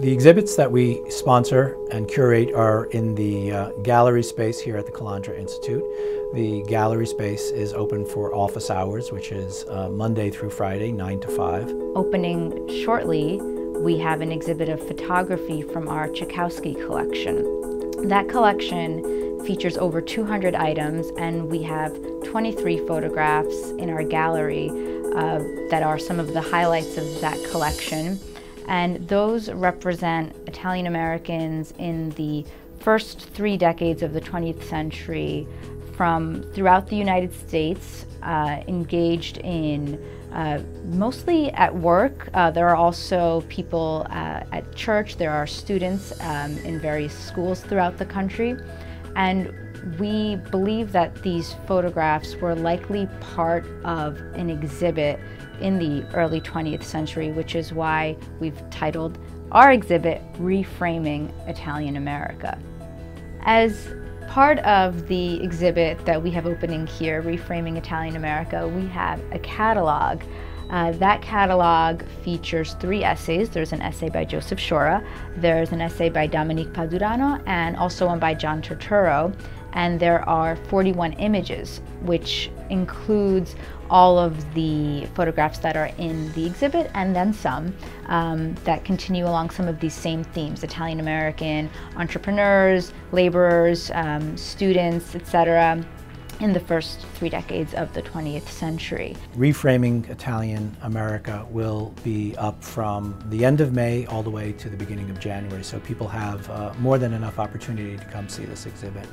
The exhibits that we sponsor and curate are in the uh, gallery space here at the Calandra Institute. The gallery space is open for office hours, which is uh, Monday through Friday, 9 to 5. Opening shortly, we have an exhibit of photography from our Czachowski collection. That collection features over 200 items, and we have 23 photographs in our gallery uh, that are some of the highlights of that collection and those represent Italian Americans in the first three decades of the 20th century from throughout the United States, uh, engaged in uh, mostly at work. Uh, there are also people uh, at church, there are students um, in various schools throughout the country. And we believe that these photographs were likely part of an exhibit in the early 20th century, which is why we've titled our exhibit Reframing Italian America. As part of the exhibit that we have opening here, Reframing Italian America, we have a catalog. Uh, that catalog features three essays. There's an essay by Joseph Sciorra, there's an essay by Dominique Padurano, and also one by John Turturro and there are 41 images, which includes all of the photographs that are in the exhibit and then some um, that continue along some of these same themes Italian American entrepreneurs, laborers, um, students, etc. In the first three decades of the 20th century. Reframing Italian America will be up from the end of May all the way to the beginning of January, so people have uh, more than enough opportunity to come see this exhibit.